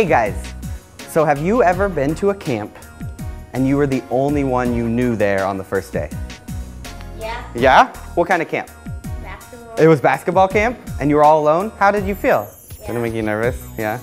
Hey guys, so have you ever been to a camp and you were the only one you knew there on the first day? Yeah, Yeah? What kind of camp? basketball. It was basketball camp and you were all alone? How did you feel? Did it make you nervous? Yeah.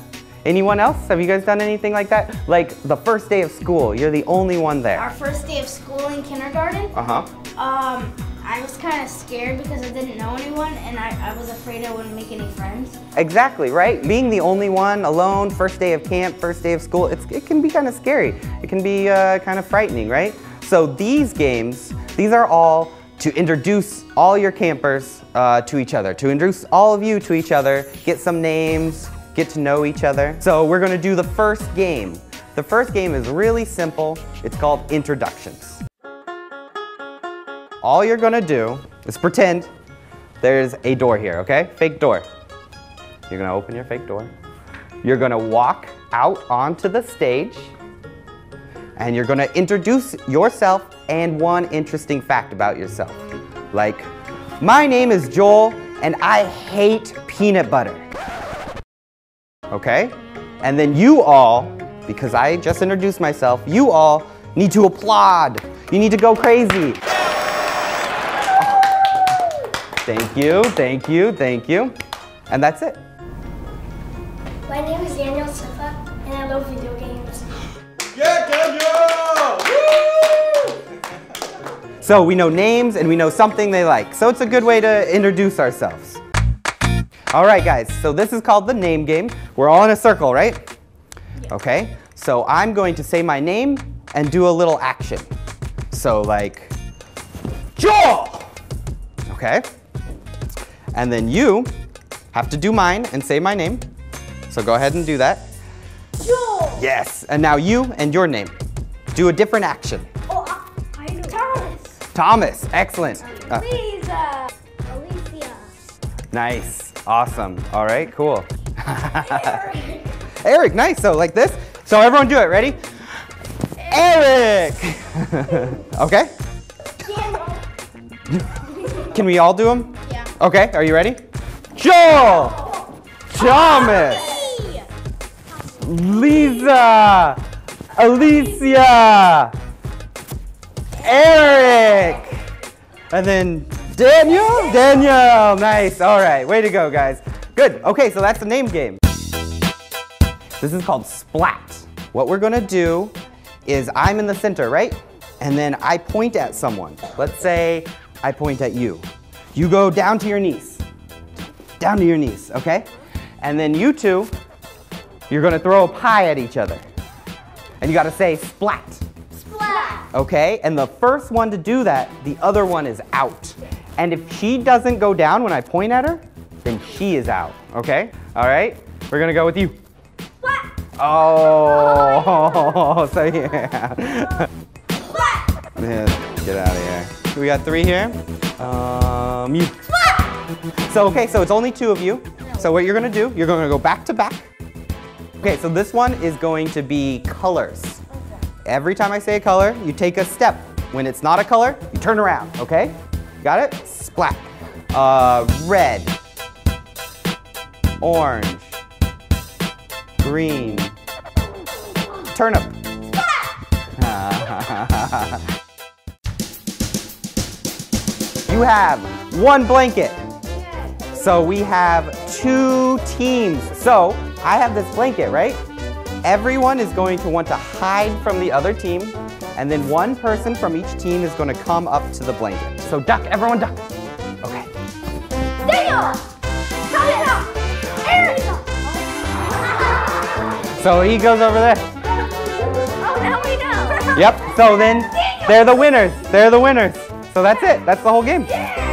Anyone else? Have you guys done anything like that? Like the first day of school, you're the only one there. Our first day of school in kindergarten, Uh-huh. um, I was kind of scared because I didn't know anyone and I, I was afraid I wouldn't make any friends. Exactly, right? Being the only one alone, first day of camp, first day of school, it can be kind of scary. It can be uh, kind of frightening, right? So these games, these are all to introduce all your campers uh, to each other, to introduce all of you to each other, get some names, get to know each other. So we're gonna do the first game. The first game is really simple. It's called introductions. All you're gonna do is pretend there's a door here, okay? Fake door. You're gonna open your fake door. You're gonna walk out onto the stage and you're gonna introduce yourself and one interesting fact about yourself. Like, my name is Joel and I hate peanut butter. Okay? And then you all, because I just introduced myself, you all need to applaud. You need to go crazy. Thank you, thank you, thank you. And that's it. My name is Daniel Sifa, and I love video games. Yeah, Daniel! So we know names and we know something they like. So it's a good way to introduce ourselves. All right, guys, so this is called the name game. We're all in a circle, right? Okay, so I'm going to say my name and do a little action. So like, Joel! Okay? And then you have to do mine and say my name. So go ahead and do that. Joel! Yes, and now you and your name. Do a different action. Oh, I, I know. Thomas! Thomas, excellent. Uh, Lisa! Alicia! Nice. Awesome. All right, cool. Eric, Eric, nice. So like this. So everyone do it. Ready? Eric. okay. Can we all do them? Okay. Are you ready? Joel. Thomas. Lisa. Alicia. Eric. And then Daniel. Daniel. Nice. All right. Way to go, guys. Good. Okay, so that's the name game. This is called Splat. What we're gonna do is I'm in the center, right? And then I point at someone. Let's say I point at you. You go down to your knees. Down to your knees, okay? And then you two, you're gonna throw a pie at each other. And you gotta say splat, Splat! okay? And the first one to do that, the other one is out. And if she doesn't go down when I point at her, then she is out, okay? All right, we're gonna go with you. Splat! Oh, so yeah. Splat! Yeah, Get out of here. We got three here. Um, you. So, okay, so it's only two of you. So what you're gonna do, you're gonna go back to back. Okay, so this one is going to be colors. Every time I say a color, you take a step. When it's not a color, you turn around, okay? Got it? Splat. Uh, red. Orange. Green. Turnip. you have one blanket. So we have two teams. So I have this blanket, right? Everyone is going to want to hide from the other team, and then one person from each team is going to come up to the blanket. So duck, everyone duck. Okay. Daniel! Eric! So he goes over there. Oh, now we know! Yep. So then they're the winners. They're the winners. So that's it. That's the whole game. Yeah!